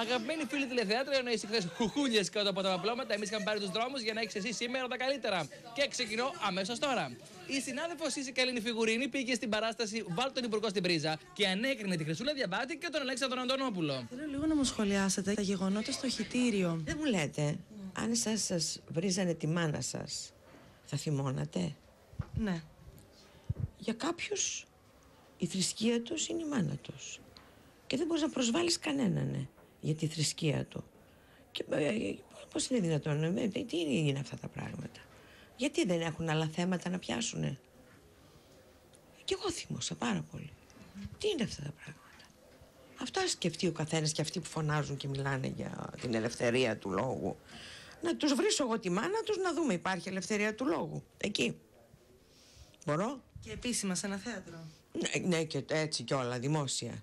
Αγαπημένοι φίλοι τηλεθεάτρια, ενώ εσύ χθες χουχούλιες κάτω από τα παπλώματα, εμείς είχαμε πάρει τους δρόμους για να έχεις εσύ σήμερα τα καλύτερα. Και ξεκινώ αμέσως τώρα. Η συνάδελφος Σύση Καλίνη Φιγουρίνη πήγε στην παράσταση Βάλ τον Υπουργό στην Πρίζα και ανέκρινε τη Χρυσούλα Διαβάτη και τον Αλέξανδρο Αντωνόπουλο. Θέλω λίγο να μου σχολιάσετε τα γεγονότα στο χιτήριο. Δεν μου λέτε, αν εσάς σας βρίζανε τη μάνα σας, θα θυμώνατε; Ναι. Για κάποιους η θρησκεία τους είναι η μάνα τους. Και δεν μπορείς να προσβάλλεις κανέναν ε, για τη θρησκεία του. Και ε, πώς είναι δυνατόν, ε, τι τι είναι αυτά τα πράγματα; Γιατί δεν έχουν άλλα θέματα να πιάσουνε; Και εγώ θυμώσα πάρα πολύ. Τι είναι αυτά τα πράγματα; Αυτό ας σκεφτεί ο καθένας και αυτοί που φωνάζουν και μιλάνε για την ελευθερία του λόγου. Να τους βρίσω εγώ τη μάνα τους να δούμε υπάρχει ελευθερία του λόγου. Εκεί. Μπορώ; Και επίσημα σε ένα θέατρο. Ναι, ναι και έτσι κι όλα δημόσια.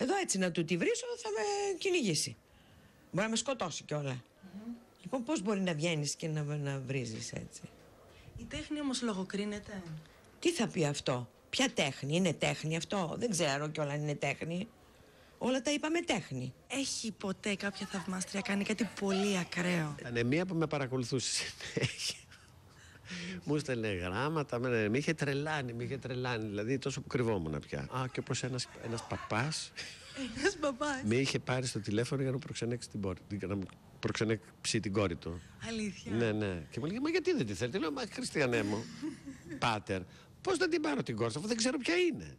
Εδώ έτσι να του τη βρίσω θα με κυνηγήσει. Μπορεί να με σκοτώσει κιόλα. Λοιπόν πώς μπορεί να βγαίνεις και να, να βρίζεις έτσι; Η τέχνη όμως λογοκρίνεται. Τι θα πει αυτό; Ποια τέχνη; Είναι τέχνη αυτό; Δεν ξέρω κιόλα αν είναι τέχνη. Όλα τα είπαμε τέχνη. Έχει ποτέ κάποια θαυμάστρια κάνει κάτι πολύ ακραίο; Ήταν μία που με παρακολουθούσε συνέχεια. Μου στέλνε γράμματα, με, με είχε τρελάνει, με είχε τρελάνει. Δηλαδή τόσο που κρυβόμουν πια. Α, και όπως ένας ένας παπάς Ένας μπαμπάς. με είχε πάρει στο τηλέφωνο για να μου προξενέξει την, πόρη, για να μου προξενέξει την κόρη του. Αλήθεια. Ναι, ναι. Και μου λέει, Μα γιατί δεν τη θέλετε; Λέω, Μα Χριστιανέ μου, πάτερ, πώς δεν την πάρω την κόρη σου, αφού δεν ξέρω ποια είναι.